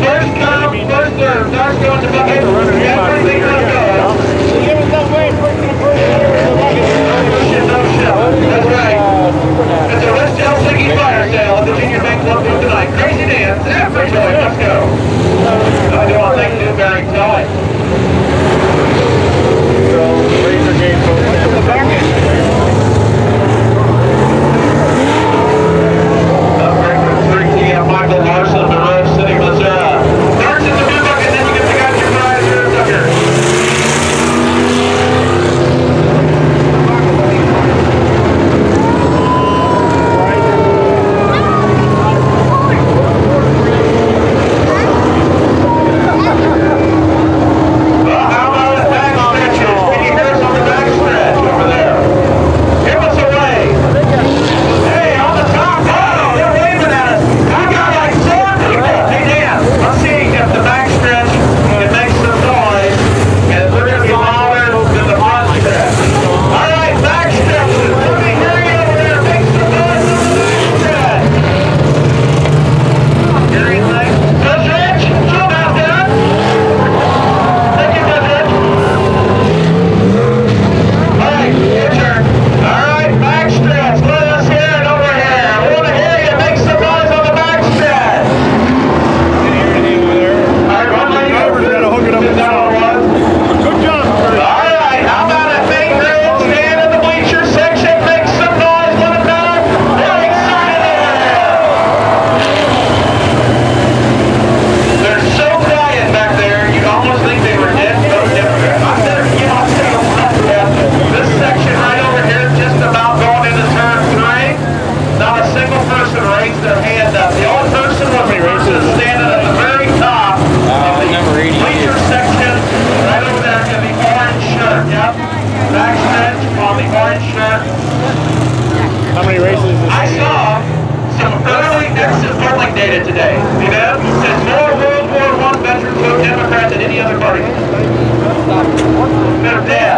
First down, first down, first down to next is polling data today. Amen? Says more World War I veterans vote Democrat than any other party. Better dead.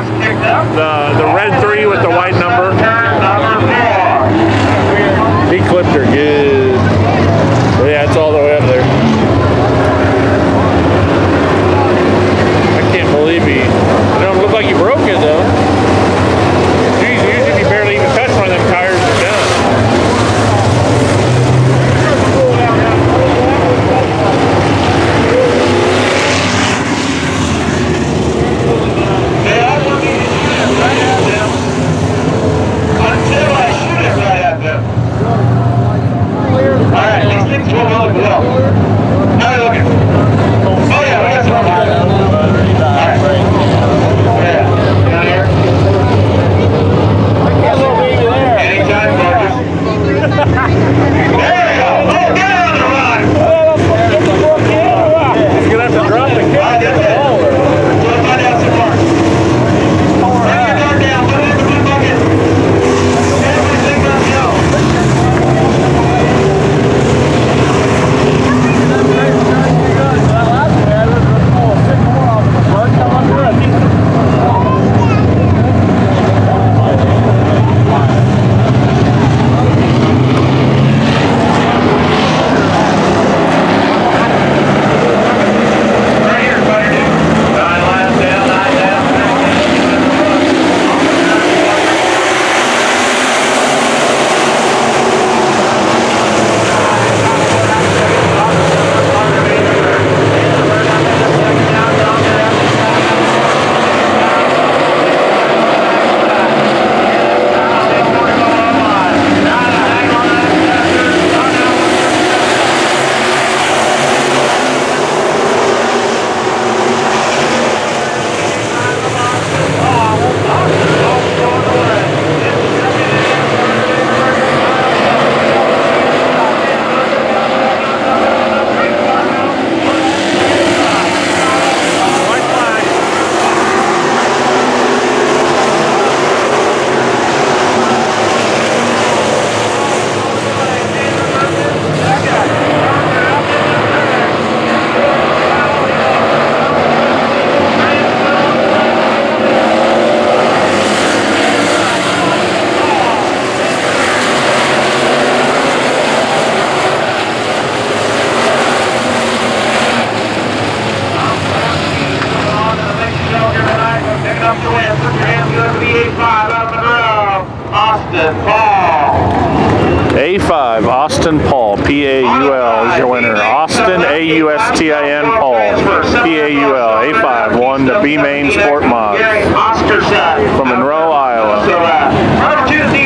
The the red three with the white number.